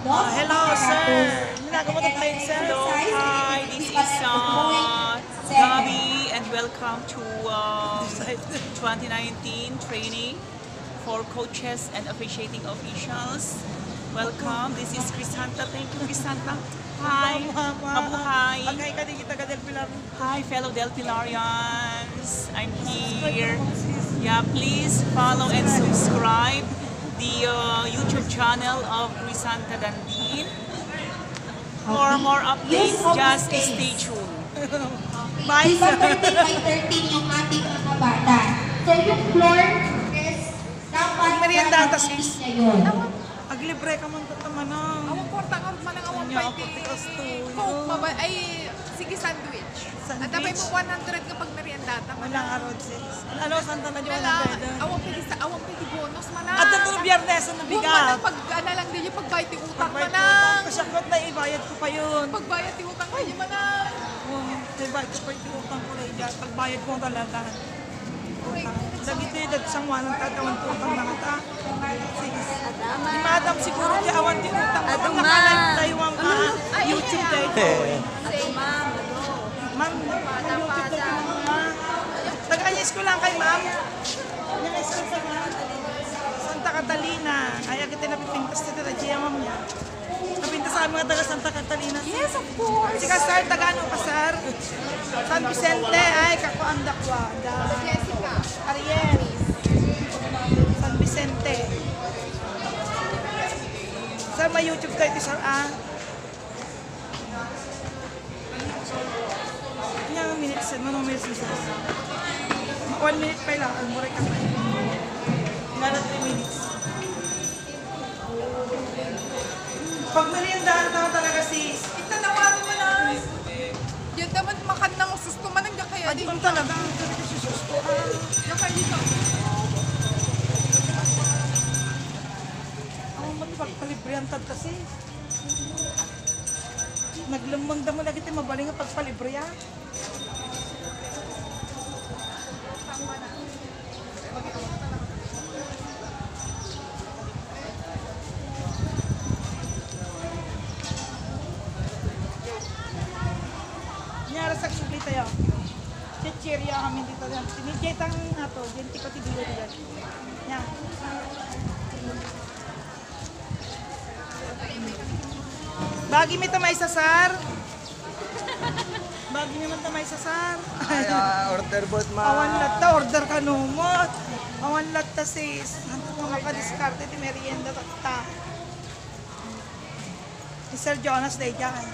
Uh, hello, sir. Nagawa ng plane, sir. Hello, hi. This is uh, Gabi, and welcome to uh, 2019 training for coaches and officiating officials. Welcome. This is Crisanta. Thank you, Crisanta. Hi. Mabuhay. Pagkay ka din kita ka del Pilar. Hi, fellow Del Pilarians. I'm here. Yeah, please follow and subscribe the uh, YouTube channel of Crisanta Dandin. For more updates, just stay tuned. Bye, sir. 13 by 13 yung ating mga bata. So yung floor is dapat Merienda, na tas malinis is- niya yun. Aglibre ka man tataman na. Awang porta ka man ang Kanya, pwede. ay, sige sandwich. Sandwich? At tapay mo 100 kapag meriendata. Walang araw, sis. Ano, santa na dyan Wala, walang pwede. awang pwede sa awang pwede bonus man na. At ito biyernes, ano Huwag man bigat? ang pag, ano lang din yung pagbayad ti utang Pagbayad man ko, na. Kasyakot na ibayad ko pa yun. Pagbayad ti utang kayo man na. Oh, ibayad ko pa yung utang ko na iyan. Pagbayad ko talaga. Lagi tayo dad sang wanang tatawan ko utang na kita. Sige. Di madam siguro di awan din utang ko. Ang nakalive tayo ang YouTube tayo tayo ko lang kay ma'am. Santa Catalina. Kaya kita napipintas na Gia ma'am niya. Napintas sa mga taga Santa Catalina. Yes, of course. Si Kasar, taga ano Kasar? San Vicente, ay kakuandak wa. Da. Jessica. Ariel. San Vicente. Sir, may YouTube kayo sir, ah. Sir? Manong minutes, sir? One minute pa lang. Almore ka pa. Nga na three minutes. Pag meriendahan tao talaga sis, Itanawarin mo na. Yan naman makan ng susto man ang kaya di. mo talaga ang talaga si sus ko. Ah, Yan kayo dito. Ako magpagpalibrihan tad kasi. Naglamang damo lagi tayo mabaling nga pagpalibriya. Nyara sa sukli tayo. Chichirya kami dito. Tinijitang ato, jinti ko tibilo dito. Yan. Bagi mi tamay sasar. Bagi mi man tamay sasar. Ay, ah, order bot ma. Awan latta order ka numot. Awan latta sis. Hanto mo makadiskarte ti merienda tatta. Si Sir Jonas day dyan.